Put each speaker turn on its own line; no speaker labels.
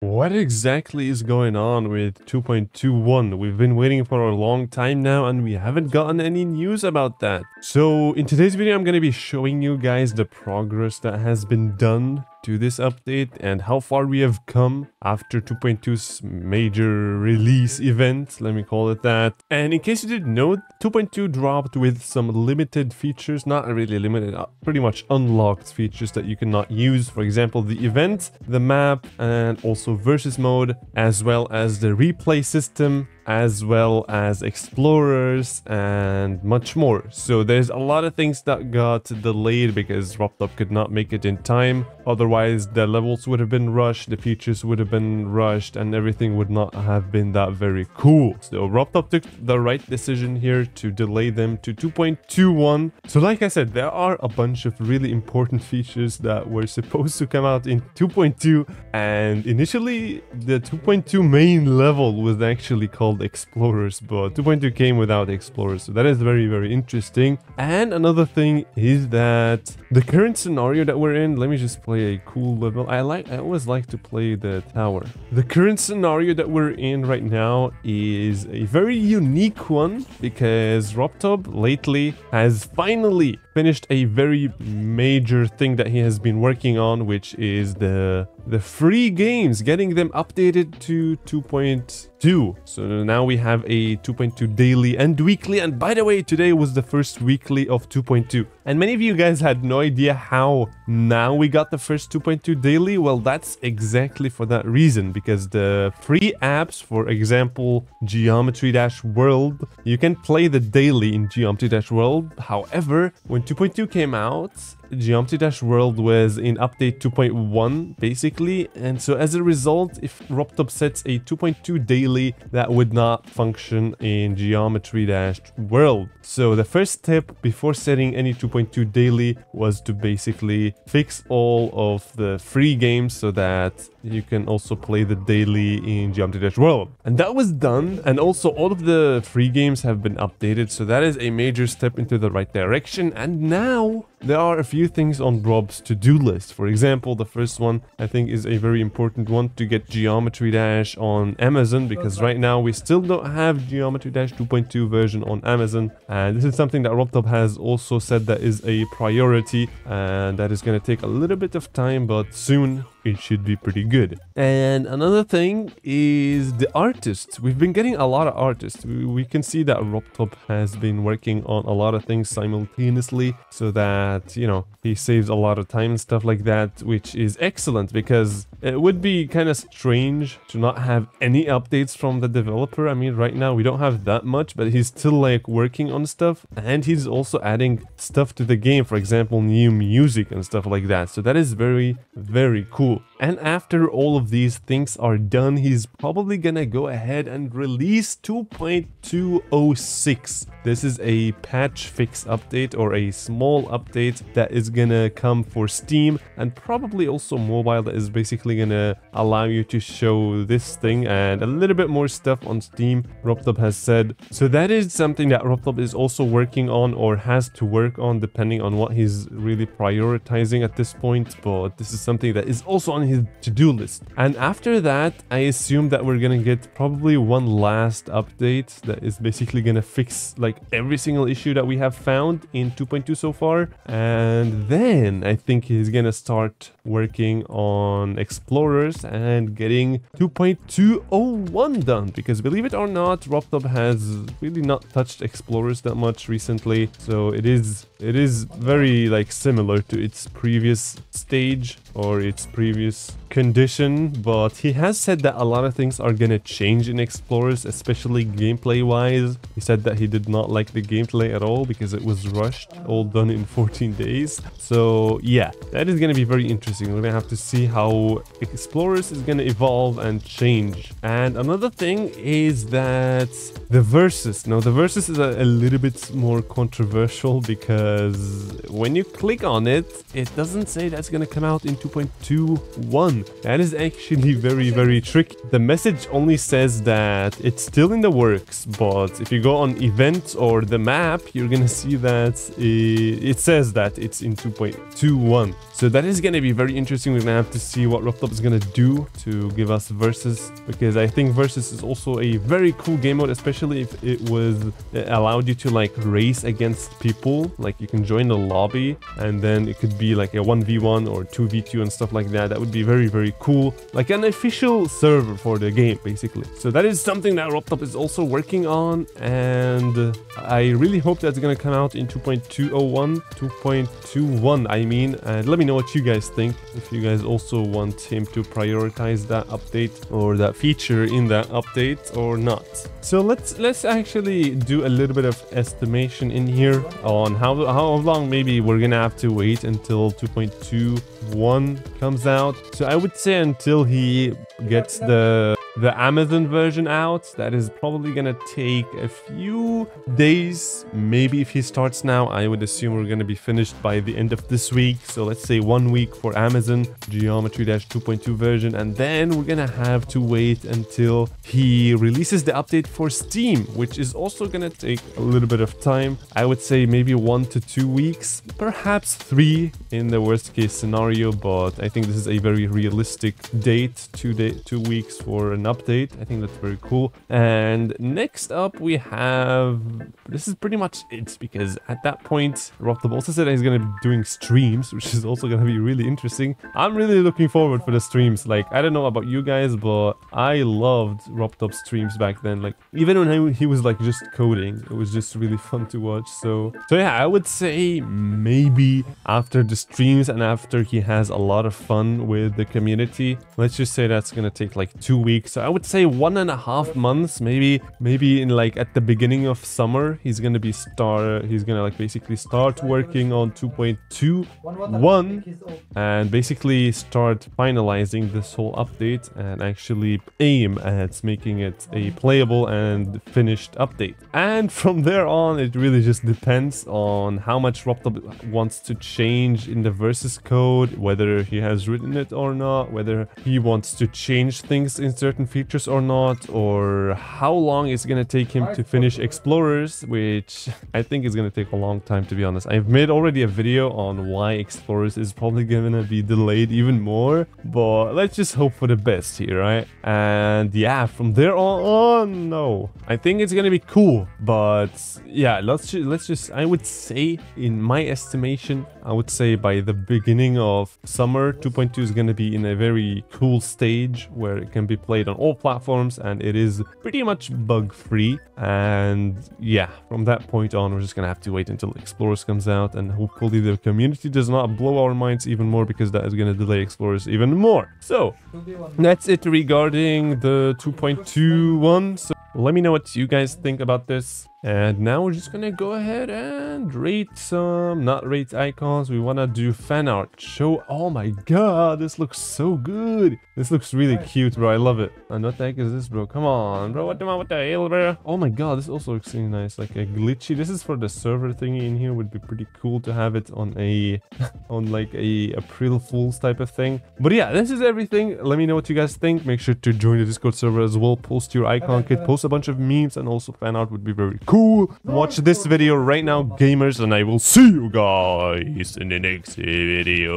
What exactly is going on with 2.21? We've been waiting for a long time now and we haven't gotten any news about that. So in today's video, I'm going to be showing you guys the progress that has been done to this update and how far we have come after 2.2's major release event, let me call it that. And in case you didn't know, 2.2 dropped with some limited features, not really limited, uh, pretty much unlocked features that you cannot use. For example, the event, the map, and also versus mode, as well as the replay system as well as explorers and much more. So there's a lot of things that got delayed because RobTop could not make it in time. Otherwise, the levels would have been rushed, the features would have been rushed, and everything would not have been that very cool. So RobTop took the right decision here to delay them to 2.21. So like I said, there are a bunch of really important features that were supposed to come out in 2.2 and initially the 2.2 main level was actually called called Explorers, but 2.2 came without Explorers, so that is very, very interesting. And another thing is that the current scenario that we're in, let me just play a cool level. I like, I always like to play the tower. The current scenario that we're in right now is a very unique one because RobTop lately has finally finished a very major thing that he has been working on, which is the the free games, getting them updated to 2.2. So now we have a 2.2 daily and weekly. And by the way, today was the first weekly of 2.2. And many of you guys had no idea how now we got the first 2.2 daily. Well, that's exactly for that reason, because the free apps, for example, Geometry Dash World, you can play the daily in Geometry Dash World. However, when 2.2 came out, Geometry Dash World was in update 2.1 basically and so as a result if RobTop sets a 2.2 daily that would not function in Geometry Dash World. So the first step before setting any 2.2 daily was to basically fix all of the free games so that you can also play the daily in Geometry Dash World. And that was done and also all of the free games have been updated so that is a major step into the right direction and now there are a few things on Rob's to-do list. For example, the first one I think is a very important one to get Geometry Dash on Amazon because right now we still don't have Geometry Dash 2.2 version on Amazon and this is something that RobTop has also said that is a priority and that is going to take a little bit of time but soon it should be pretty good. And another thing is the artists. We've been getting a lot of artists. We, can see that RobTop has been working on a lot of things simultaneously so that, you know, he saves a lot of time and stuff like that, which is excellent because it would be kind of strange to not have any updates from the developer. I mean, right now we don't have that much, but he's still like working on stuff and he's also adding stuff to the game. For example, new music and stuff like that. So that is very, very cool. And after all of these things are done, he's probably gonna go ahead and release 2.206. This is a patch fix update or a small update that is gonna come for Steam and probably also mobile that is basically gonna allow you to show this thing and a little bit more stuff on Steam, RobTop has said. So that is something that RobTop is also working on or has to work on depending on what he's really prioritizing at this point. But this is something that is also also on his to-do list. And after that, I assume that we're gonna get probably one last update that is basically gonna fix like every single issue that we have found in 2.2 so far. And then I think he's gonna start working on Explorers and getting 2.201 done. Because believe it or not, RobTop has really not touched Explorers that much recently. So it is it is very like similar to its previous stage or its previous condition, but he has said that a lot of things are gonna change in Explorers, especially gameplay-wise. He said that he did not like the gameplay at all because it was rushed, all done in 14 days. So yeah, that is gonna be very interesting. We're gonna have to see how Explorers is gonna evolve and change. And another thing is that the Versus. Now the Versus is a, a little bit more controversial because when you click on it, it doesn't say that's gonna come out in 2.21. That is actually very, very tricky. The message only says that it's still in the works, but if you go on events or the map, you're gonna see that it says that it's in 2.21. So that is gonna be very interesting. We're gonna have to see what RobTop is gonna do to give us versus, because I think versus is also a very cool game mode, especially if it was it allowed you to like race against people. Like you can join the lobby and then it could be like a 1v1 or 2v2 and stuff like that. That would be very, very cool. Like an official server for the game, basically. So that is something that RobTop is also working on. And I really hope that's going to come out in 2.201, 2.21, I mean. And let me know what you guys think. If you guys also want him to prioritize that update or that feature in that update or not. So let's let's actually do a little bit of estimation in here on how how long maybe we're gonna have to wait until 2.21 comes out. So I would say until he gets the the Amazon version out. That is probably gonna take a few days. Maybe if he starts now, I would assume we're gonna be finished by the end of this week. So let's say one week for Amazon Geometry Dash 2.2 version. And then we're gonna have to wait until he releases the update for Steam, which is also gonna take a little bit of time. I would say maybe one to two weeks, perhaps three in the worst case scenario. But I think this is a very realistic date, two day, two weeks for an update. I think that's very cool. And next up we have... This is pretty much it because at that point, RobTop also said he's going to be doing streams, which is also going to be really interesting. I'm really looking forward for the streams. Like, I don't know about you guys, but I loved RobTop streams back then. Like, even when he was like just coding, it was just really fun to watch. So, so yeah, I would say maybe after the streams and after he has a lot of fun with the community, let's just say that's going to take like two weeks so I would say one and a half months, maybe maybe in like at the beginning of summer, he's gonna be start he's gonna like basically start working on 2.21 and basically start finalizing this whole update and actually aim at making it a playable and finished update. And from there on, it really just depends on how much RobTop wants to change in the versus code, whether he has written it or not, whether he wants to change things in certain features or not, or how long it's gonna take him to finish Explorers, which I think is gonna take a long time to be honest. I've made already a video on why Explorers is probably gonna be delayed even more, but let's just hope for the best here, right? And yeah, from there on, oh, no, I think it's gonna be cool, but yeah, let's just, let's just, I would say, in my estimation, I would say by the beginning of summer, 2.2 is gonna be in a very cool stage where it can be played on all platforms and it is pretty much bug free. And yeah, from that point on, we're just gonna have to wait until Explorers comes out and hopefully the community does not blow our minds even more because that is gonna delay Explorers even more. So that's it regarding the 2.21. So let me know what you guys think about this. And now we're just gonna go ahead and rate some, not rate icons. We wanna do fan art. Show, oh my god, this looks so good. This looks really cute, bro. I love it. And what the heck is this, bro? Come on, bro. What the, what the hell, bro? Oh my god, this also looks really nice. Like a glitchy. This is for the server thingy in here. Would be pretty cool to have it on a, on like a April Fool's type of thing. But yeah, this is everything. Let me know what you guys think. Make sure to join the Discord server as well. Post your icon kit. Uh, Post a bunch of memes and also fan art would be very cool. Watch this video right now, gamers, and I will see you guys in the next video.